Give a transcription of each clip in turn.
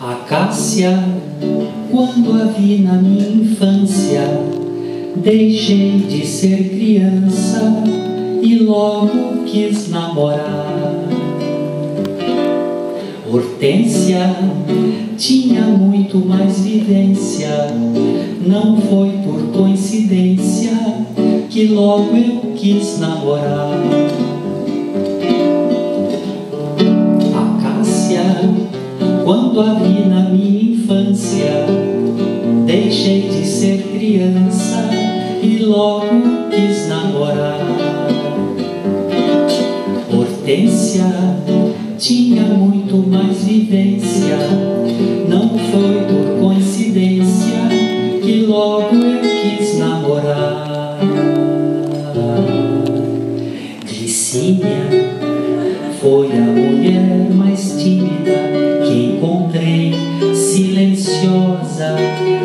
A Cássia, quando a vi na minha infância, deixei de ser criança e logo quis namorar. Hortência tinha muito mais vivência, não foi por coincidência que logo eu quis namorar. Quando a vi na minha infância, deixei de ser criança e logo quis namorar. Hortência tinha muito mais vivência, não foi por coincidência que logo eu quis namorar. Glicínia foi a mulher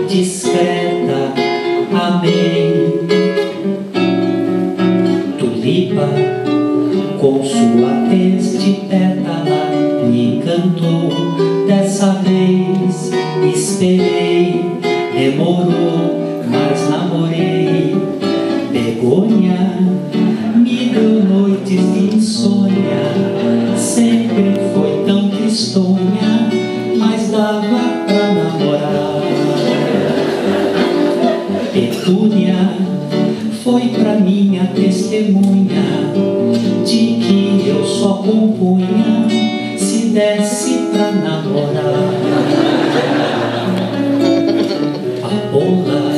discreta, amei. Tulipa, com sua tez de pétala, me encantou. Dessa vez esperei, demorou, mas namorei. Begônia me deu noites de insônia, sempre foi tão tristonha, Petúnia foi pra minha testemunha de que eu só compunha se desse pra namorar. A bola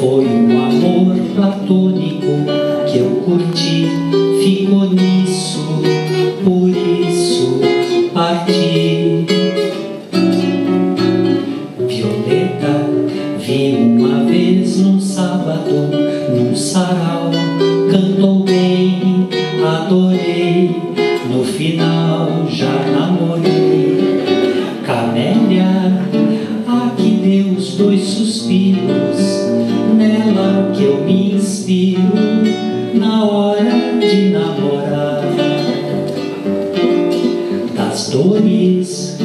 foi um amor platônico que eu curti, ficou nisso, por isso sarau, cantou bem, adorei, no final já namorei. Camélia, a que deu os dois suspiros, nela que eu me inspiro, na hora de namorar. Das dores,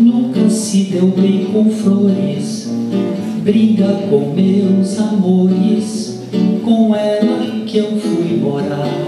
nunca se deu bem com flores, briga com meus amores, com que eu fui morar.